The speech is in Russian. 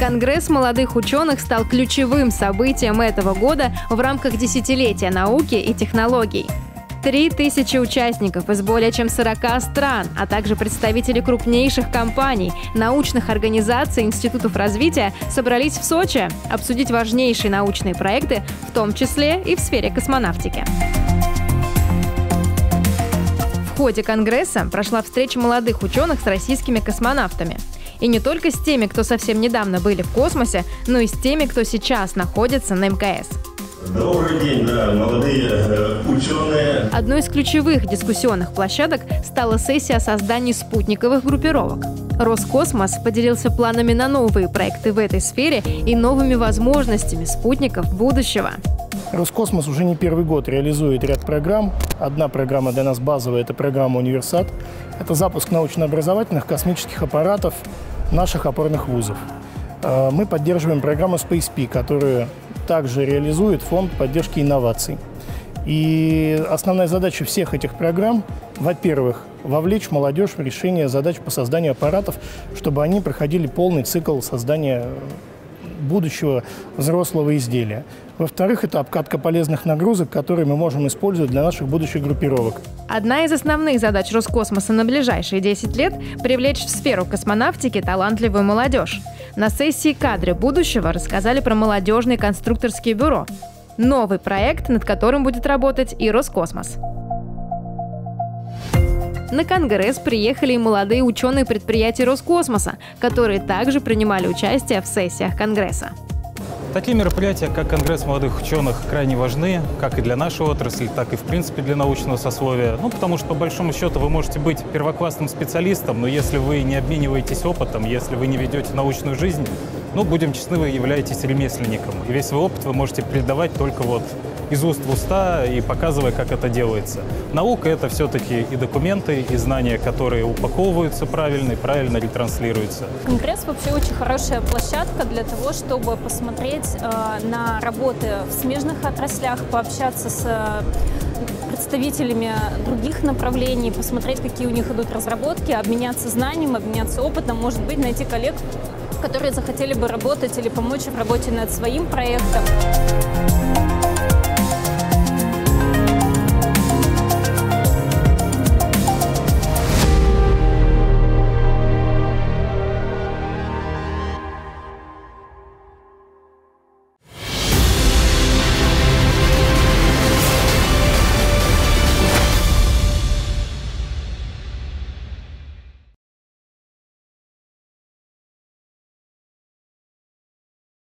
Конгресс молодых ученых стал ключевым событием этого года в рамках десятилетия науки и технологий. Три тысячи участников из более чем 40 стран, а также представители крупнейших компаний, научных организаций, институтов развития собрались в Сочи обсудить важнейшие научные проекты, в том числе и в сфере космонавтики. В ходе Конгресса прошла встреча молодых ученых с российскими космонавтами. И не только с теми, кто совсем недавно были в космосе, но и с теми, кто сейчас находится на МКС. Добрый день, да, молодые э, ученые. Одной из ключевых дискуссионных площадок стала сессия о создании спутниковых группировок. Роскосмос поделился планами на новые проекты в этой сфере и новыми возможностями спутников будущего. Роскосмос уже не первый год реализует ряд программ. Одна программа для нас базовая – это программа «Универсат». Это запуск научно-образовательных космических аппаратов наших опорных вузов. Э, мы поддерживаем программу SpaceP, которую также реализует Фонд поддержки инноваций. И основная задача всех этих программ, во-первых, вовлечь молодежь в решение задач по созданию аппаратов, чтобы они проходили полный цикл создания будущего взрослого изделия. Во-вторых, это обкатка полезных нагрузок, которые мы можем использовать для наших будущих группировок. Одна из основных задач Роскосмоса на ближайшие 10 лет – привлечь в сферу космонавтики талантливую молодежь. На сессии «Кадры будущего» рассказали про молодежные конструкторские бюро. Новый проект, над которым будет работать и Роскосмос. На Конгресс приехали и молодые ученые предприятий Роскосмоса, которые также принимали участие в сессиях Конгресса. Такие мероприятия, как Конгресс молодых ученых, крайне важны, как и для нашей отрасли, так и, в принципе, для научного сословия. Ну, потому что, по большому счету, вы можете быть первоклассным специалистом, но если вы не обмениваетесь опытом, если вы не ведете научную жизнь, ну, будем честны, вы являетесь ремесленником. И весь свой опыт вы можете передавать только вот из уст в уста и показывая, как это делается. Наука — это все-таки и документы, и знания, которые упаковываются правильно и правильно ретранслируются. Конгресс вообще очень хорошая площадка для того, чтобы посмотреть э, на работы в смежных отраслях, пообщаться с э, представителями других направлений, посмотреть, какие у них идут разработки, обменяться знанием, обменяться опытом, может быть, найти коллег, которые захотели бы работать или помочь в работе над своим проектом.